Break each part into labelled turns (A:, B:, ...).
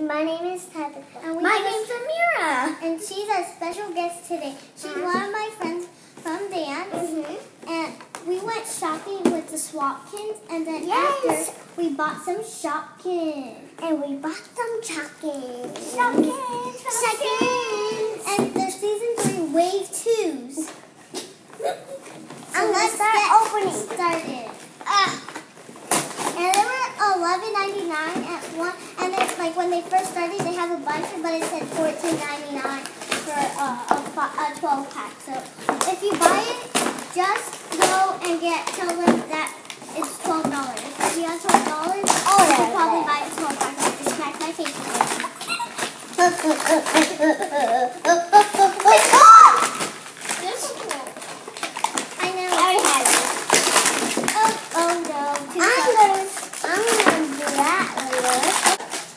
A: My name is Tabitha.
B: And
C: My name's Ameerah.
A: And she's a special guest today. She's
B: Uh-huh.
A: one of my friends from dance.
B: Mm-hmm.
A: And we went shopping with the Swapkins. And then
C: Yes.
A: after, we bought some Shopkins.
C: And we bought some chocolates.
A: Shopkins! Shopkins! And the season three wave twos.
C: I'm
A: let's
C: start
A: get
C: opening.
A: started. Ah. And they were eleven ninety nine at one. And then, like when they first started, they have a bunch, but it said fourteen ninety nine for uh, a, a twelve pack. So if you buy it, just go and get tell them that it's twelve dollars. If you have twelve dollars,
C: Oh,
A: you
C: yeah,
A: probably
C: yeah.
A: buy a twelve pack. I just smacked my face with it.
B: This is cool.
A: I know.
C: I already had it.
A: Oh, oh no. Too
C: I'm
A: close.
C: gonna, I'm gonna do that later.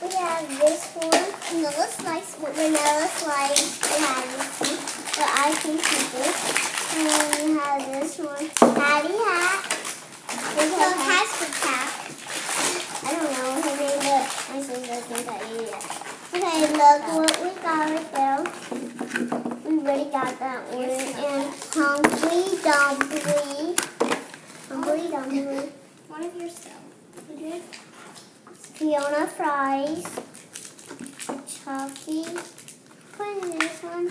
C: We have this one,
A: Vanilla slice with
C: vanilla slice. We have this one, the icing cookies. And then we have this one, Patty Hat. This
A: So
C: one has,
A: Casper Cap.
C: I don't know her name, but my sister thinks I eat it. Okay, look what we got right there. We already got that one. And Hungry Dumply. Hungry Dumply.
B: One of yourself. You did?
C: Fiona Fries. Chucky. What is this one?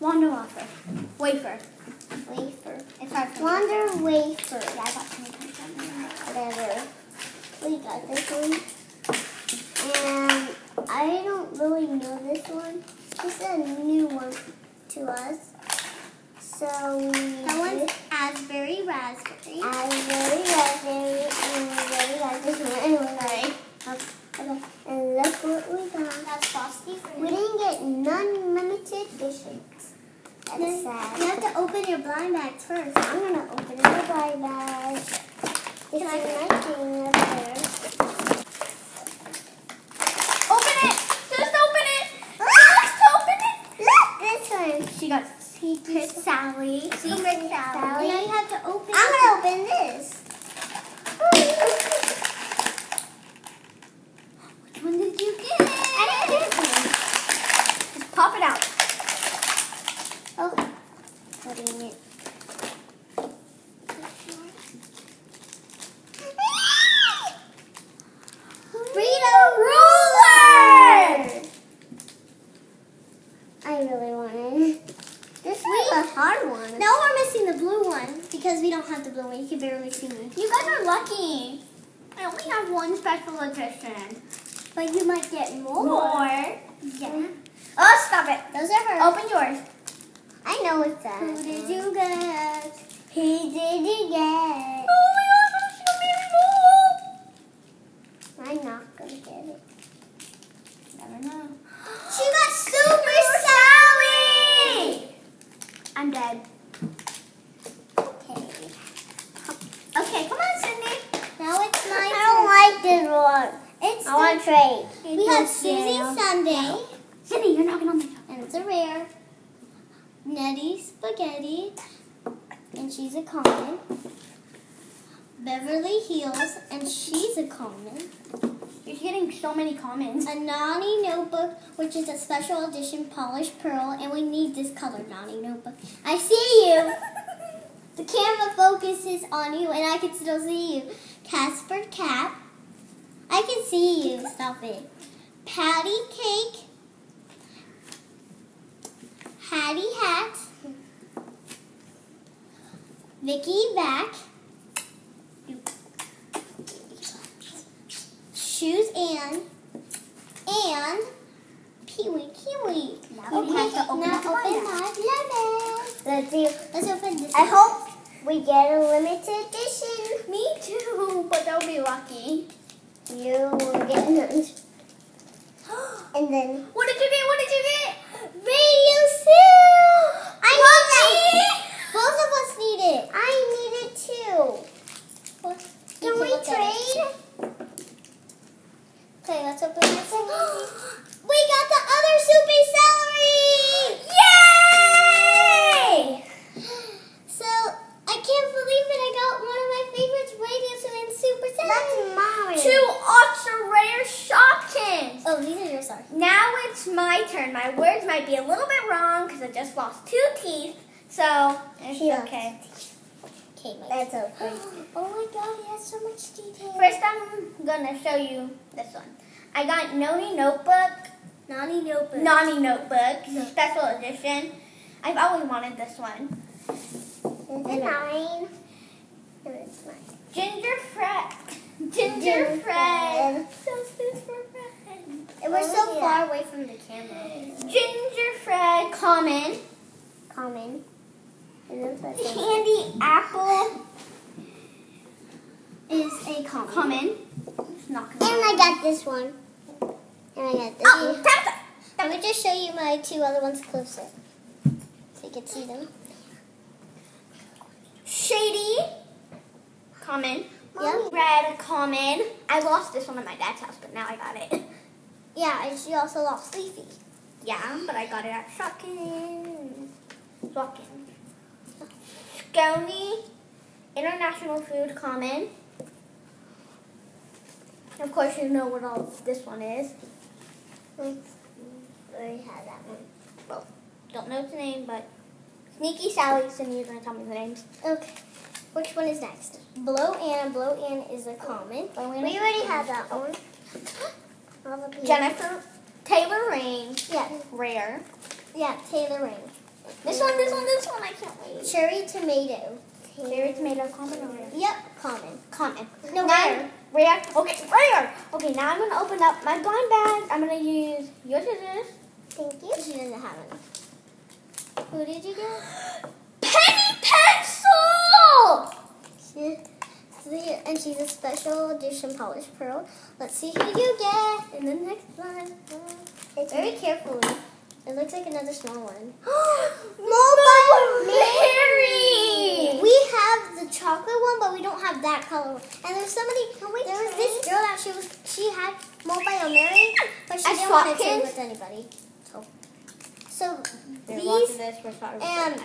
B: Wonder wafer. Wafer.
C: Wafer.
B: It's for.
C: Wonder Wafer.
B: Yeah, I got some
C: Whatever. We got this one. And I don't really know this one. This is a new one to us. So we
A: That one's Asbury Raspberry.
C: I really raspberry and we really got this one. Anyway, right? Okay. And look what we got.
A: That's Frosty for
C: We
A: you.
C: didn't get none limited editions.
A: You
C: sad.
A: have to open your blind bag first.
C: I'm gonna open the blind bag. This
A: Can I-
C: my thing up there.
B: Open it! Just open it! Just open it!
C: Look, this one.
B: She got Secret Sally.
C: Secret Sally.
A: Now you have to open
C: I'm gonna open this.
B: Which one did you get?
C: I got this one.
B: Just pop it out.
C: Oh, putting it.
A: Frito
B: Ruler!
C: I really want it. This is a hard one.
A: Now we're missing the blue one because we don't have the blue one. You can barely see me.
B: You guys are lucky. I only have one special edition.
A: But you might get more.
B: More.
A: Yeah.
B: Oh, stop it.
A: Those are hers.
B: Open yours.
C: I know what's that.
A: Who did you get?
C: Who did you get?
B: Oh my gosh, it's
C: I'm not gonna get it.
B: Never know.
A: She got Super
B: Sally! I'm dead.
C: Okay.
B: Okay, come on, Cindy.
A: Now it's my
C: I don't like this one.
A: It's
C: I want trade.
A: we have Susie Sunday,
B: Cindy, you're knocking on my door.
A: and it's a rare. Nettie Spaghetti, and she's a common. Beverly Heels. and she's a common.
B: You're getting so many comments.
A: A Nani notebook, which is a special edition polished pearl, and we need this color Nani notebook. I see you. The camera focuses on you, and I can still see you. Casper Cap. I can see you. Stop it. Patty Cake. Hattie Hat. Vicky Vac. Shoes and. And. Wee Kiwi.
B: Now we have to open
A: now open my lemon.
C: Let's see.
A: Let's open this.
C: I
A: one.
C: hope we get a limited edition.
B: Me too, but they'll be lucky.
C: You will get none. And then
B: What did you get? What did you get?
A: Radio Sue! I
B: Lucky!
A: need that. Both of us need it.
C: I need it too. Can we trade?
A: Okay, let's open this one. we got the other soupy celery!
B: Yay!
A: So, I can't believe it. I got one of my favorites, Radio Sue and Super Celery.
C: That's mine.
B: Two ultra rare Shopkins.
A: Oh,
B: it's my turn. My words might be a little bit wrong because I just lost two teeth. So it's
A: Yeah.
B: okay.
A: Okay, that's okay. Oh my god, it has so much detail.
B: First, I'm gonna show you this one. I got Noni Notebook,
A: Naughty notebook.
B: Nani Notebook,
A: No.
B: special edition. I've always wanted this one.
A: Is it mine? No, it's mine.
B: Ginger Fred. Ginger
A: Ginger
B: Fred.
A: Fred.
B: So sweet for Fred.
A: And we're
B: Oh,
A: so
B: yeah.
A: far away from the camera.
B: Ginger Fred Common.
A: Common.
B: Candy Apple
A: is a common.
B: Common. It's not
A: And I got this one. And I got this
B: Oh,
A: one. Let me just show you my two other ones closer. So you can see them.
B: Shady. Common.
A: Yeah.
B: Red Common. I lost this one at my dad's house, but now I got it.
A: Yeah, and she also lost Leafy.
B: Yeah, but I got it at Shotkin. Shotkin. Scony. International Food Common. Of course, you know what all this one is.
A: We already had that one.
B: Well, don't know its name, but Sneaky Sally. So you're gonna tell me the names.
A: Okay. Which one is next? Blow Ann. Blow Ann is a common.
B: Blow Ann
A: we already had that one. All the people-
B: Jennifer Taylor Rain.
A: Yeah,
B: Rare.
A: yeah, Taylor Ring.
B: This one, this one, this one. I can't wait.
A: Cherry tomato.
B: Cherry tomato common or rare?
A: Yep, common.
B: Common.
A: No,
B: Now-
A: rare.
B: Rare. Okay, rare. Okay, now I'm gonna open up my blind bag. I'm gonna use your scissors.
A: Thank you. She doesn't have any. Who did you get?
B: Penny pencil.
A: She, see, and she's a special edition polished pearl. Let's see who you get in the next one. It's very carefully. It looks like another small one.
B: Mobile
A: Mary!
B: Mary.
A: We have the chocolate one, but we don't have that color one. And there's somebody.
B: we
A: there was this girl that she was. She had Mobile Mary, but she
B: At
A: didn't want to trade with anybody. So, so
B: There's lots of
A: these
B: this. We're sorry.
A: and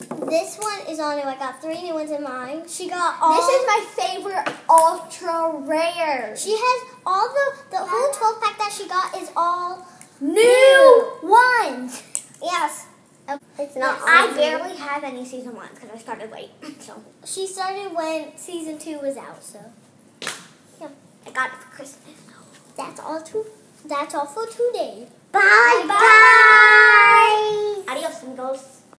A: this one is on it. I got three new ones in mine. She got all.
B: this is my favorite ultra rare.
A: She has all the the whole 12 pack that she got is all
B: new ones.
A: yes. It's not.
B: I barely have any season ones because I started late. So
A: She started when season two was out. So yeah,
B: I got it for Christmas.
A: that's all. To, that's all for today.
B: Bye bye. Adios, amigos.